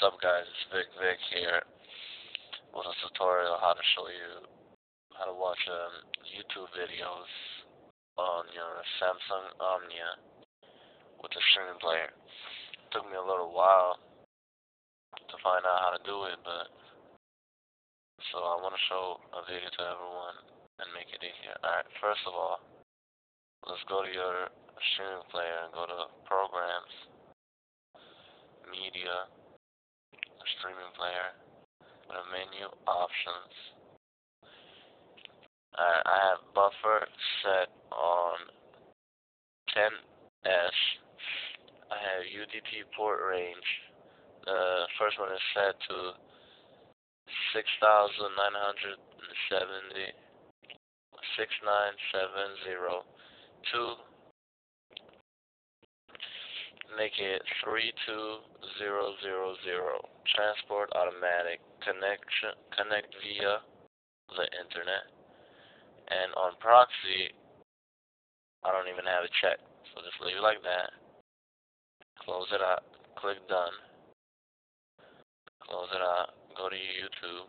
What's up guys, it's Vic Vic here with a tutorial how to show you how to watch um, YouTube videos on your Samsung Omnia with the streaming player. It took me a little while to find out how to do it, but so I want to show a video to everyone and make it easier. Alright, first of all, let's go to your streaming player and go to Programs, player, the menu options. I have buffer set on 10S. I have UDP port range. The first one is set to 6970 6970 two make it 32000. Transport automatic. Connection connect via the internet. And on proxy, I don't even have it checked. So just leave it like that. Close it out. Click done. Close it out. Go to YouTube.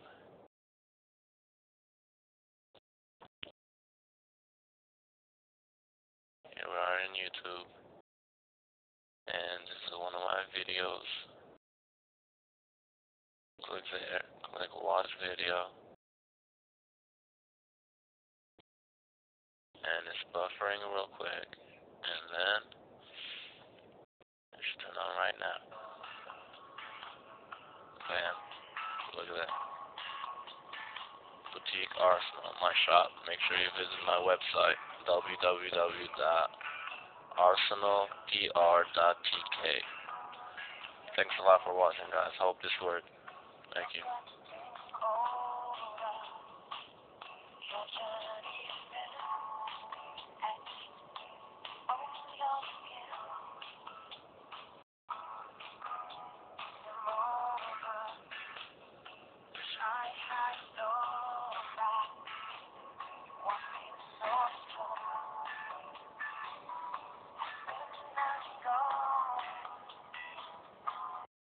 Here we are in YouTube and this is one of my videos. Click there, click watch video. And it's buffering real quick. And then, it's turn on right now. Bam. Look at that. Boutique Arsenal, my shop. Make sure you visit my website, www arsenalpr.tk. Thanks a lot for watching, guys. Hope this worked. Thank you.